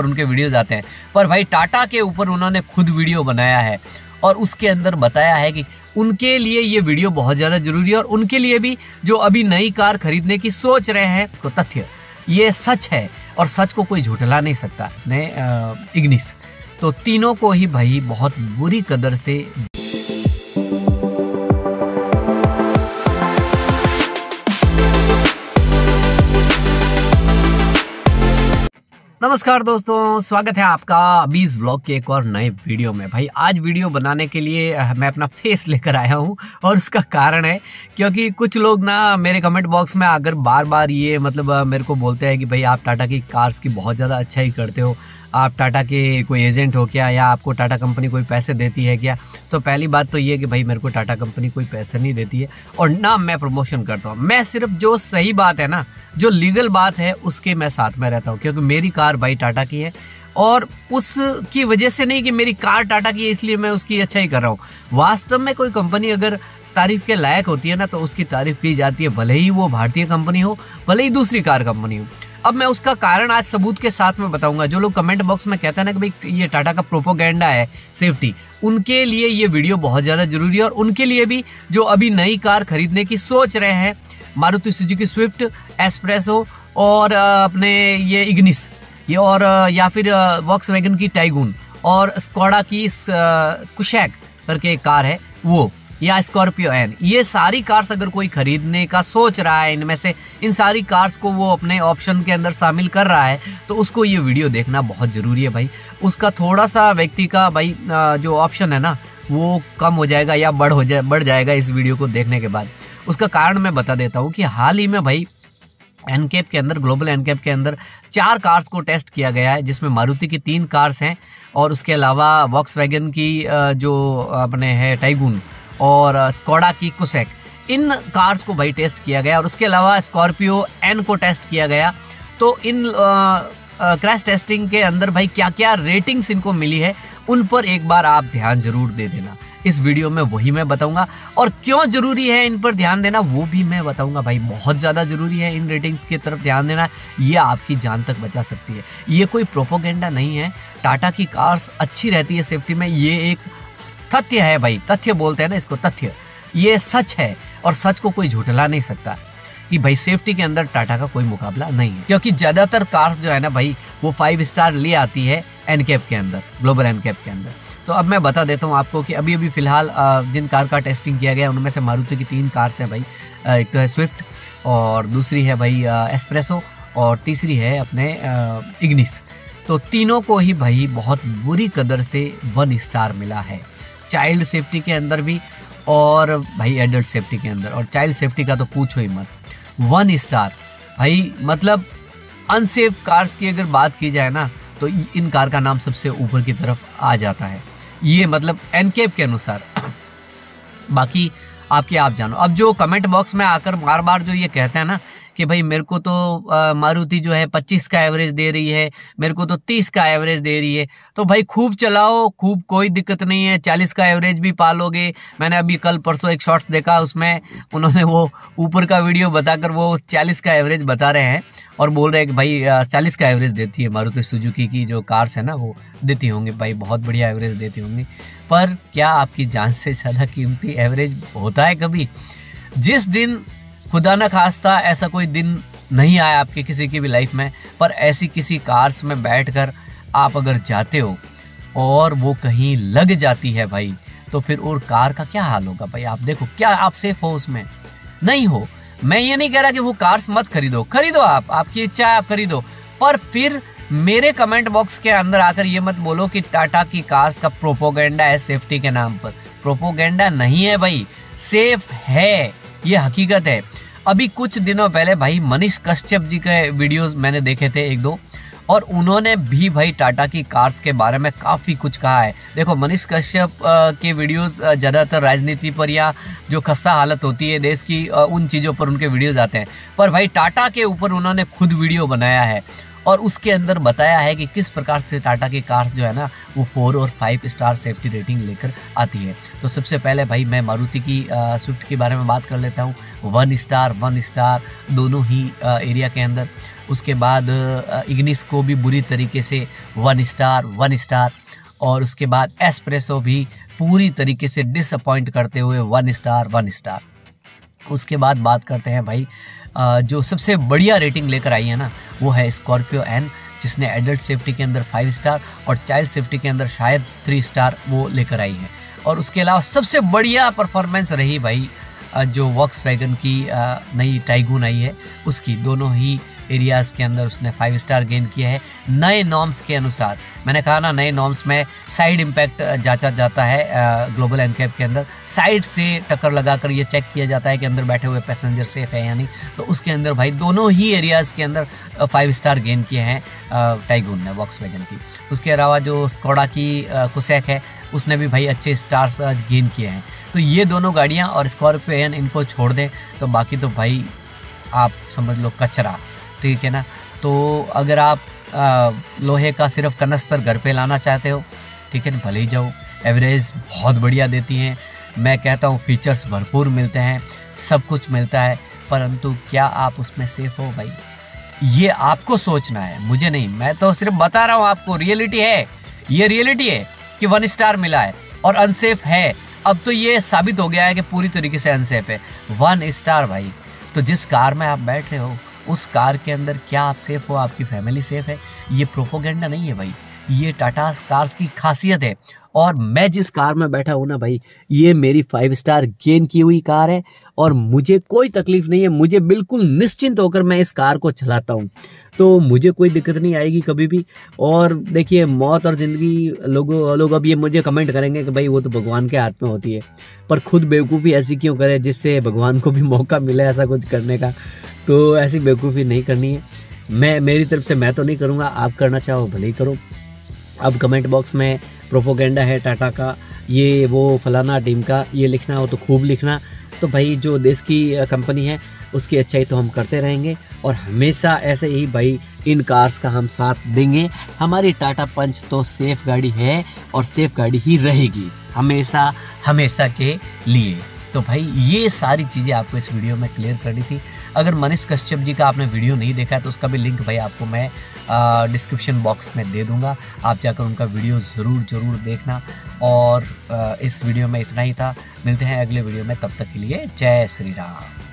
पर उनके वीडियोज़ आते हैं। पर भाई, टाटा के ऊपर उन्होंने खुद वीडियो बनाया है और उसके अंदर बताया है कि उनके लिए ये वीडियो बहुत ज़्यादा ज़रूरी है और उनके लिए भी जो अभी नई कार खरीदने की सोच रहे हैं, इसको तथ्य, ये सच है और सच को कोई झुठला नहीं सकता। ने इग्निस। तो तीनों को ही भाई बहुत बुरी कदर से नमस्कार दोस्तों, स्वागत है आपका इस ब्लॉग के एक और नए वीडियो में। भाई, आज वीडियो बनाने के लिए मैं अपना फेस लेकर आया हूँ और उसका कारण है क्योंकि कुछ लोग ना मेरे कमेंट बॉक्स में आकर बार बार ये मतलब मेरे को बोलते हैं कि, भाई, आप टाटा की कार्स की बहुत ज़्यादा अच्छा ही करते हो। आप टाटा के कोई एजेंट हो क्या? या आपको टाटा कंपनी कोई पैसे देती है क्या? तो पहली बात तो ये कि, भाई, मेरे को टाटा कंपनी कोई पैसे नहीं देती है और ना मैं प्रमोशन करता हूँ। मैं सिर्फ़ जो सही बात है ना, जो लीगल बात है, उसके मैं साथ में रहता हूँ। क्योंकि मेरी कार भाई टाटा की है। और उसकी वजह से नहीं कि मेरी कार टाटा की है, इसलिए मैं उसकी अच्छा ही कर रहा हूँ। वास्तव में कोई कंपनी अगर तारीफ़ के लायक होती है ना तो उसकी तारीफ़ की जाती है, भले ही वो भारतीय कंपनी हो, भले ही दूसरी कार कंपनी हो। अब मैं उसका कारण आज सबूत के साथ में बताऊँगा। जो लोग कमेंट बॉक्स में कहते हैं ना कि भाई, ये टाटा का प्रोपोगेंडा है सेफ्टी उनके लिए ये वीडियो बहुत ज़्यादा ज़रूरी है। और उनके लिए भी जो अभी नई कार खरीदने की सोच रहे हैं, मारुति सुजुकी स्विफ्ट, एस्प्रेसो और अपने ये इग्निस। ये और या फिर वॉक्स वैगन की टाइगून और स्कॉडा की कुशैक करके एक कार है, वो, या स्कॉर्पियो एन ये सारी कार्स अगर कोई खरीदने का सोच रहा है, इनमें से इन सारी कार्स को वो अपने ऑप्शन के अंदर शामिल कर रहा है तो उसको ये वीडियो देखना बहुत ज़रूरी है भाई। उसका थोड़ा सा व्यक्ति का भाई जो ऑप्शन है ना, वो कम हो जाएगा या बढ़ हो जाए बढ़ जाएगा इस वीडियो को देखने के बाद। उसका कारण मैं बता देता हूँ कि हाल ही में भाई एनकेप के अंदर ग्लोबल एनकेप के अंदर चार कार्स को टेस्ट किया गया है, जिसमें मारुति की तीन कार्स हैं और उसके अलावा वॉक्स की जो अपने है टाइगून और स्कोडा की कुसेक इन कार्स को भाई टेस्ट किया गया और उसके अलावा स्कॉर्पियो एन को टेस्ट किया गया। तो इन क्रैश टेस्टिंग के अंदर भाई क्या क्या रेटिंग्स इनको मिली है, उन पर एक बार आप ध्यान ज़रूर दे देना। इस वीडियो में वही मैं बताऊँगा। और क्यों ज़रूरी है इन पर ध्यान देना, वो भी मैं बताऊँगा भाई। बहुत ज़्यादा ज़रूरी है इन रेटिंग्स की तरफ़ ध्यान देना। ये आपकी जान तक बचा सकती है। ये कोई प्रोपोगेंडा नहीं है। टाटा की कार्स अच्छी रहती है सेफ्टी में। ये एक तथ्य है भाई। तथ्य बोलते हैं ना इसको, तथ्य। ये सच है और सच को कोई झूठला नहीं सकता कि भाई सेफ्टी के अंदर टाटा का कोई मुकाबला नहीं है। क्योंकि ज़्यादातर कार्स जो है ना भाई, वो फाइव स्टार ले आती है एनकेप के अंदर ग्लोबल एनकेप के अंदर। तो अब मैं बता देता हूँ आपको कि अभी अभी फ़िलहाल जिन कार का टेस्टिंग किया गया उनमें से मारुति की तीन कार्स हैं भाई। एक तो है स्विफ्ट और दूसरी है भाई एस्प्रेसो और तीसरी है अपने इग्निस तो तीनों को ही भाई बहुत बुरी कदर से वन स्टार मिला है। चाइल्ड सेफ्टी के अंदर भी और भाई एडल्ट सेफ्टी के अंदर। और चाइल्ड सेफ्टी का तो पूछो ही मत। वन स्टार भाई मतलब अनसेफ कार्स की अगर बात की जाए ना तो इन कार का नाम सबसे ऊपर की तरफ़ आ जाता है। ये मतलब एनकेप के अनुसार। बाकी आपके आप जानो। अब जो कमेंट बॉक्स में आकर बार बार जो ये कहते हैं ना कि भाई मेरे को तो मारुति जो है पच्चीस का एवरेज दे रही है, मेरे को तो तीस का एवरेज दे रही है। तो भाई खूब चलाओ, खूब कोई दिक्कत नहीं है, चालीस का एवरेज भी पालोगे। मैंने अभी कल परसों एक शॉर्ट्स देखा, उसमें उन्होंने वो ऊपर का वीडियो बताकर वो चालीस का एवरेज बता रहे हैं और बोल रहे हैं कि भाई चालीस का एवरेज देती है मारुति सुजुकी की जो कार्स है ना, वो देती होंगी। भाई बहुत बढ़िया एवरेज देती होंगी। पर क्या आपकी जान से ज़्यादा कीमती एवरेज होता है कभी? जिस दिन खुदा न खास्ता, ऐसा कोई दिन नहीं आया आपके किसी की भी लाइफ में, पर ऐसी किसी कार्स में बैठकर आप अगर जाते हो और वो कहीं लग जाती है भाई तो फिर और कार का क्या हाल होगा भाई? आप देखो, क्या आप सेफ़ हो उसमें? नहीं हो। मैं ये नहीं कह रहा कि वो कार्स मत खरीदो। खरीदो आप, आपकी इच्छा है आप खरीदो। पर फिर मेरे कमेंट बॉक्स के अंदर आकर ये मत बोलो कि टाटा की कार्स का प्रोपोगेंडा है सेफ्टी के नाम पर। प्रोपोगेंडा नहीं है भाई सेफ़ है। ये हकीकत है। अभी कुछ दिनों पहले भाई मनीष कश्यप जी के वीडियोस मैंने देखे थे एक दो, और उन्होंने भी भाई टाटा की कार्स के बारे में काफ़ी कुछ कहा है। देखो, मनीष कश्यप के वीडियोस ज़्यादातर राजनीति पर या जो खस्ता हालत होती है देश की उन चीज़ों पर उनके वीडियोस आते हैं। पर भाई टाटा के ऊपर उन्होंने खुद वीडियो बनाया है। और उसके अंदर बताया है कि किस प्रकार से टाटा की कार्स जो है ना वो फोर और फाइव स्टार सेफ्टी रेटिंग लेकर आती है। तो सबसे पहले भाई मैं मारुति की स्विफ्ट के बारे में बात कर लेता हूँ। वन स्टार वन स्टार दोनों ही आ, एरिया के अंदर। उसके बाद इग्निस को भी बुरी तरीके से वन स्टार वन स्टार और उसके बाद एस्प्रेसो भी पूरी तरीके से डिसअपॉइंट करते हुए वन स्टार वन स्टार उसके बाद बात करते हैं भाई जो सबसे बढ़िया रेटिंग लेकर आई है ना, वो है स्कॉर्पियो एन जिसने एडल्ट सेफ्टी के अंदर फाइव स्टार और चाइल्ड सेफ्टी के अंदर शायद थ्री स्टार वो लेकर आई है। और उसके अलावा सबसे बढ़िया परफॉर्मेंस रही भाई जो वॉक्स वैगन की नई टाइगून आई है, उसकी दोनों ही एरियाज़ के अंदर उसने फाइव स्टार गेन किया है। नए नॉर्म्स के अनुसार। मैंने कहा ना, नए नॉर्म्स में साइड इम्पैक्ट जांचा जाता है ग्लोबल एनकैप के अंदर। साइड से टक्कर लगाकर ये चेक किया जाता है कि अंदर बैठे हुए पैसेंजर सेफ़ है या नहीं। तो उसके अंदर भाई दोनों ही एरियाज़ के अंदर फाइव स्टार गेन किए हैं टाइगून ने वॉक्स की। उसके अलावा जो स्कोडा की कुसैक है, उसने भी भाई अच्छे स्टार्स गेन किए हैं। तो ये दोनों गाड़ियाँ और स्कॉर्पियन इनको छोड़ दें तो बाकी तो भाई आप समझ लो कचरा। ठीक है ना? तो अगर आप आ, लोहे का सिर्फ़ कनस्तर घर पे लाना चाहते हो ठीक है ना? भले ही जाओ। एवरेज बहुत बढ़िया देती हैं। मैं कहता हूँ फीचर्स भरपूर मिलते हैं। सब कुछ मिलता है। परंतु क्या आप उसमें सेफ़ हो भाई? ये आपको सोचना है मुझे नहीं। मैं तो सिर्फ़ बता रहा हूँ आपको रियलिटी है। ये रियलिटी है कि वन स्टार मिला है और अनसेफ है। अब तो ये साबित हो गया है कि पूरी तरीके से अनसेफ है। वन स्टार भाई। तो जिस कार में आप बैठ रहे हो उस कार के अंदर क्या आप सेफ़ हो, आपकी फैमिली सेफ़ है? ये प्रोपोगेंडा नहीं है भाई। ये टाटा कार्स की खासियत है। और मैं जिस कार में बैठा हूँ ना भाई, ये मेरी फाइव स्टार गेन की हुई कार है और मुझे कोई तकलीफ़ नहीं है, मुझे बिल्कुल निश्चिंत होकर मैं इस कार को चलाता हूँ। तो मुझे कोई दिक्कत नहीं आएगी कभी भी। और देखिए, मौत और ज़िंदगी, लोगों, लोग अब ये मुझे कमेंट करेंगे कि भाई वो तो भगवान के हाथ में होती है। पर खुद बेवकूफ़ी ऐसी क्यों करे जिससे भगवान को भी मौका मिले ऐसा कुछ करने का? तो ऐसी बेवकूफ़ी नहीं करनी है। मैं, मेरी तरफ़ से मैं तो नहीं करूँगा, आप करना चाहो, भले ही करो। अब कमेंट बॉक्स में प्रोपोगेंडा है टाटा का, ये वो फलाना टीम का, ये लिखना हो तो खूब लिखना। तो भाई जो देश की कंपनी है, उसकी अच्छाई तो हम करते रहेंगे और हमेशा ऐसे ही भाई इन कार्स का हम साथ देंगे। हमारी टाटा पंच तो सेफ़ गाड़ी है और सेफ़ गाड़ी ही रहेगी, हमेशा हमेशा के लिए। तो भाई ये सारी चीज़ें आपको इस वीडियो में क्लियर करनी थी। अगर मनीष कश्यप जी का आपने वीडियो नहीं देखा है तो उसका भी लिंक भाई आपको मैं डिस्क्रिप्शन बॉक्स में दे दूँगा। आप जाकर उनका वीडियो ज़रूर ज़रूर देखना। और इस वीडियो में इतना ही था। मिलते हैं अगले वीडियो में। तब तक के लिए जय श्री राम।